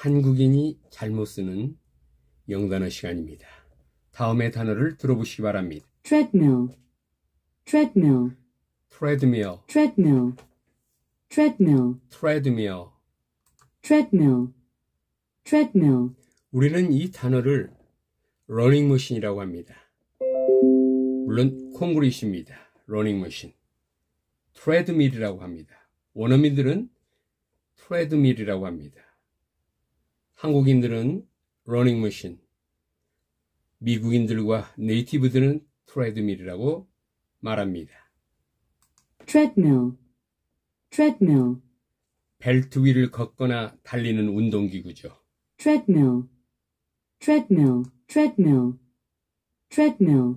한국인이 잘못 쓰는 영단어 시간입니다. 다음의 단어를 들어보시기 바랍니다. treadmill, treadmill, treadmill, treadmill, treadmill, treadmill. treadmill, treadmill, 우리는 이 단어를 러닝머신이라고 합니다. 물론 콩그리시입니다. 러닝머신. 트레드밀이라고 합니다. 원어민들은 트레드밀이라고 합니다. 한국인들은 러닝머신, 미국인들과 네이티브들은 트레드밀이라고 말합니다. treadmill, treadmill, 벨트 위를 걷거나 달리는 운동기구죠. treadmill, treadmill, treadmill, treadmill,